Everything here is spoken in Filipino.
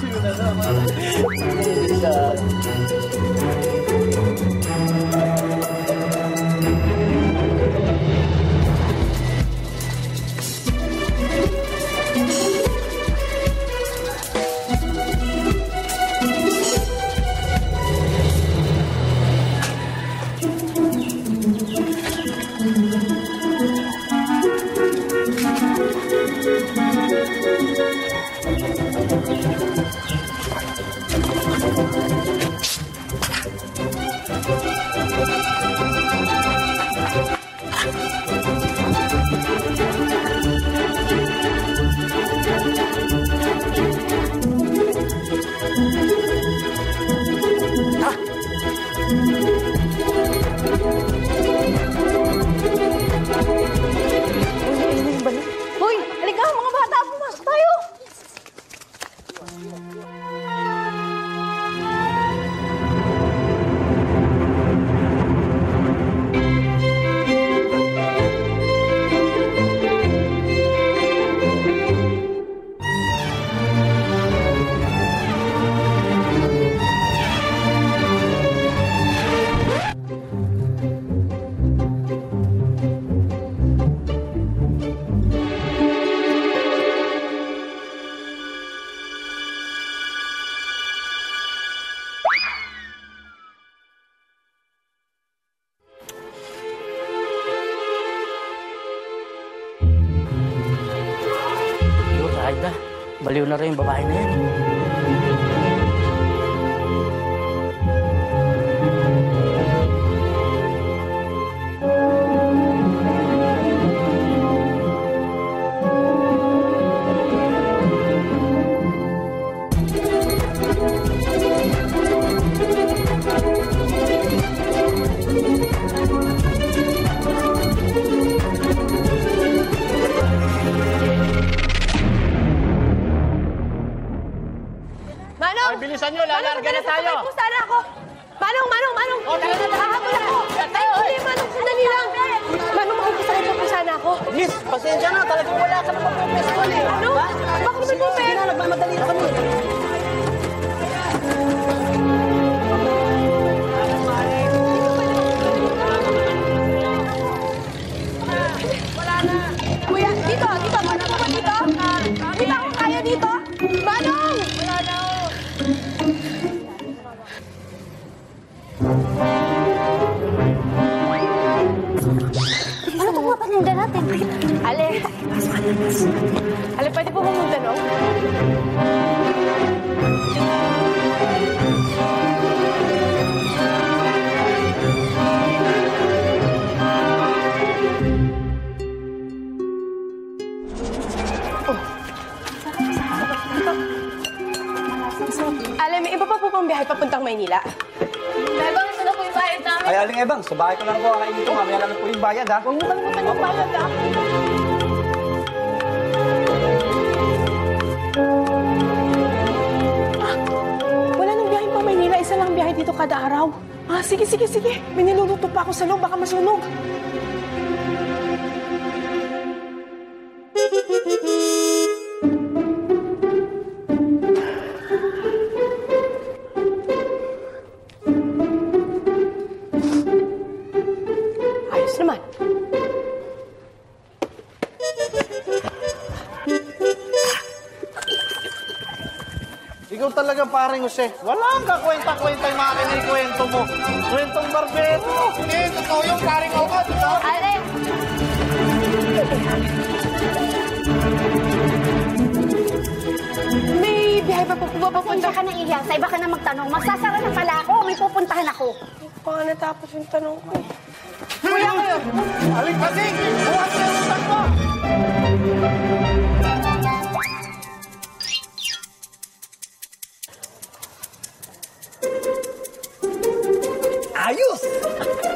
去了那么的。Baliw na rin yung babae na yan. Bilisan nyo, lalarga na tayo. Manong, sana ako. Manong, Manong, Manong! Oh, tara na, tara. Ako. Ay, hindi, Manong, sandali lang. Manong, makikisakit po sana ako. Miss, pasensya na. Talagang wala ka naman po festival eh. Ano? Bakit naman po, Sige na, nagmamadali na kami. Kuya, dito, dito, Manong naman dito. Di ba ako kaya dito? Manong! Ale. Ale, pwede po pumunta, no? Ale, may iba pa po pang biyahe papuntang Maynila. Bebang, Ay, Aling Ebang, sa bahay ko lang po kakainin ito. Mamaya lang po yung bayad, ha? Huwag mo kalimutan yung bayad, ah. Ah, Wala nang biyahe pa Maynila. Isa lang biyahe dito kada araw. Ah, sige, sige, sige. May niluluto pa ako sa loob. Baka masunog. Ikaw talaga paring Jose. Wala kang kakwenta-kwenta yung mga kinikwento mo. Kwentong barbero. Hindi, totoo yung paring ba? Ale! May biyahe pa po po papunta. Ka na iyan. Sa iba ka na magtanong. Magsasara na pala ako. May pupuntahan ako. Baka natapos yung tanong ko. eh. Kuya kayo. Aling kasi, buhat na yung utang mo. だよ